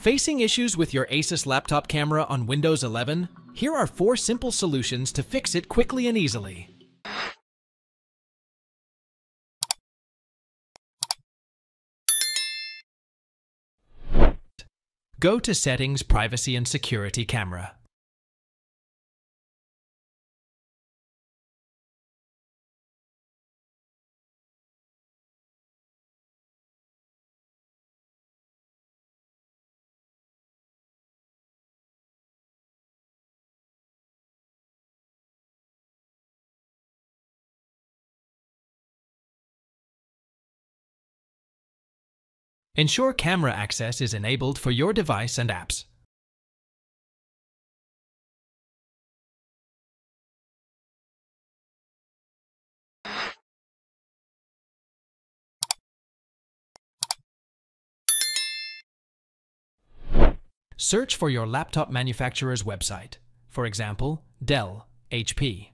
Facing issues with your Asus laptop camera on Windows 11? Here are four simple solutions to fix it quickly and easily. Go to Settings, Privacy and Security Camera. Ensure camera access is enabled for your device and apps. Search for your laptop manufacturer's website. For example, Dell, HP.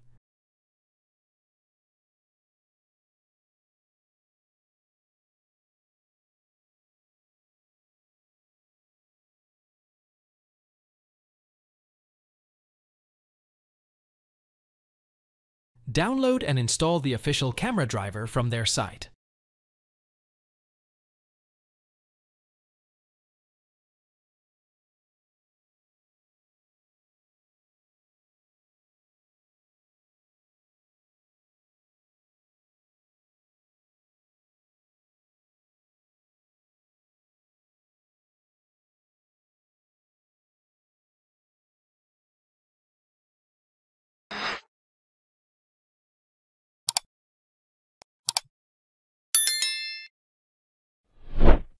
Download and install the official camera driver from their site.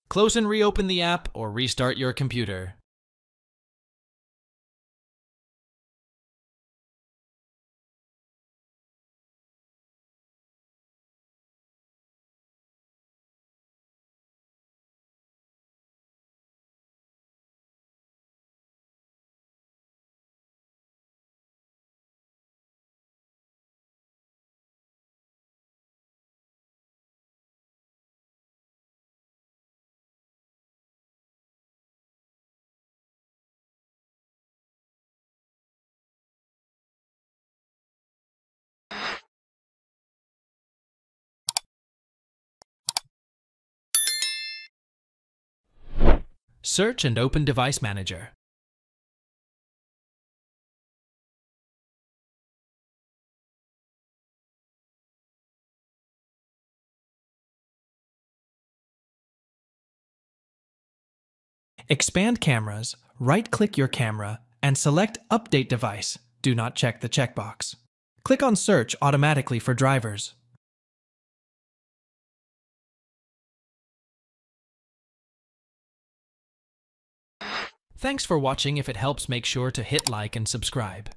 Close and reopen the app or restart your computer. Search and open Device Manager. Expand cameras, right-click your camera, and select Update Device. Do not check the checkbox. Click on Search automatically for drivers. Thanks for watching. If it helps, make sure to hit like and subscribe.